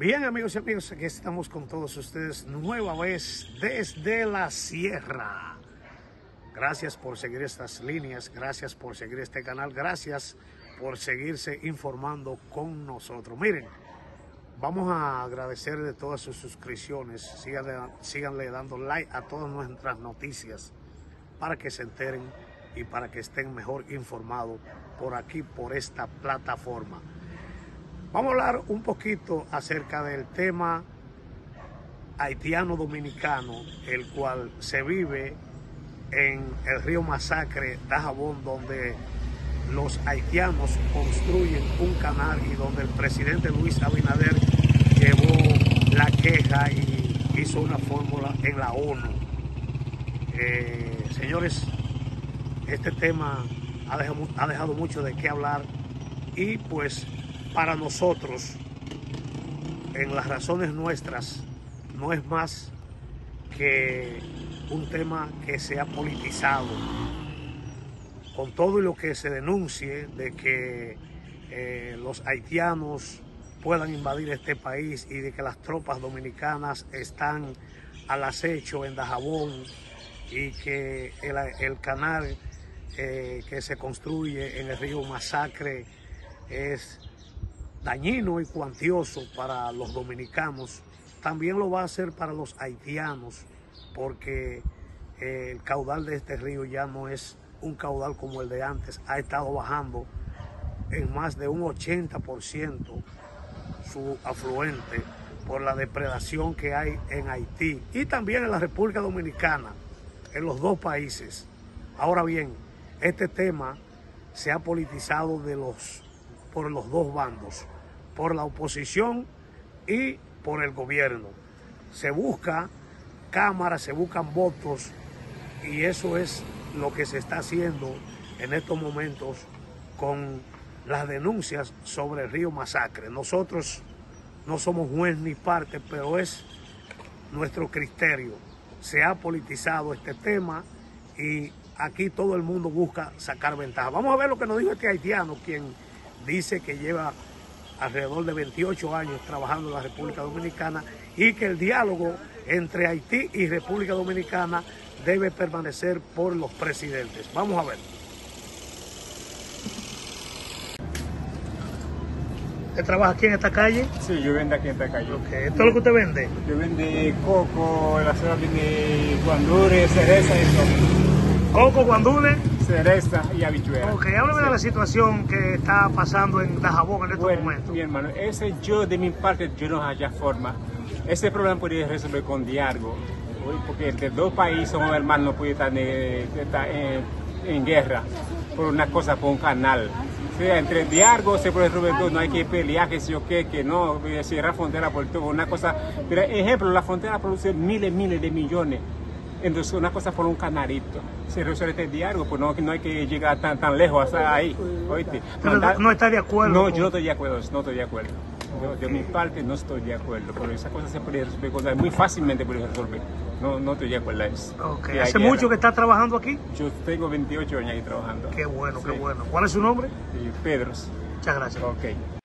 Bien, amigos y amigos, aquí estamos con todos ustedes nueva vez desde la sierra. Gracias por seguir estas líneas, gracias por seguir este canal, gracias por seguirse informando con nosotros. Miren, vamos a agradecer de todas sus suscripciones, síganle, síganle dando like a todas nuestras noticias para que se enteren y para que estén mejor informados por aquí, por esta plataforma. Vamos a hablar un poquito acerca del tema haitiano-dominicano, el cual se vive en el río Masacre, Dajabón, donde los haitianos construyen un canal y donde el presidente Luis Abinader llevó la queja y hizo una fórmula en la ONU. Eh, señores, este tema ha dejado, ha dejado mucho de qué hablar y pues para nosotros, en las razones nuestras, no es más que un tema que se ha politizado. Con todo lo que se denuncie de que eh, los haitianos puedan invadir este país y de que las tropas dominicanas están al acecho en Dajabón y que el, canal eh, que se construye en el río Masacre es dañino y cuantioso para los dominicanos, también lo va a hacer para los haitianos, porque eh, el caudal de este río ya no es un caudal como el de antes, ha estado bajando en más de un 80% su afluente por la depredación que hay en Haití y también en la República Dominicana, en los dos países. Ahora bien, este tema se ha politizado de los por los dos bandos, por la oposición y por el gobierno. Se busca cámaras, se buscan votos y eso es lo que se está haciendo en estos momentos con las denuncias sobre el río Masacre. Nosotros no somos juez ni parte, pero es nuestro criterio. Se ha politizado este tema y aquí todo el mundo busca sacar ventaja. Vamos a ver lo que nos dijo este haitiano, quien dice que lleva alrededor de 28 años trabajando en la República Dominicana y que el diálogo entre Haití y República Dominicana debe permanecer por los presidentes. Vamos a ver. ¿Usted trabaja aquí en esta calle? Sí, yo vendo aquí en esta calle. ¿Esto es lo que usted vende? Yo vendo coco, la ciudad vende guandures, cereza y todo. Coco, guandules cereza y habichuela. Ok, háblame de la situación que está pasando en Dajabón en estos bueno, momentos. Mi hermano, ese yo de mi parte yo no haya forma. Ese problema podría resolver con diálogo, porque entre dos países somos hermanos no puede estar, en, en, guerra por una cosa, por un canal. O sea, entre diálogo se puede resolver todo, no hay que pelear, que si o qué, que no, cierrar frontera por todo, una cosa. Pero ejemplo, la frontera produce miles, miles de millones entonces, una cosa por un canarito. Se resuelve este diálogo, pues no, no hay que llegar tan, tan lejos hasta ahí. ¿oíste? no está de acuerdo. No, yo no estoy de acuerdo, no estoy de acuerdo. Yo, de mi parte no estoy de acuerdo, pero esa cosa se puede resolver muy fácilmente puede resolver. No, no estoy de acuerdo a eso. Okay. ¿Hace mucho que estás trabajando aquí? Yo tengo 28 años ahí trabajando. Qué bueno, qué bueno. ¿Cuál es su nombre? Pedro. Muchas gracias. Ok.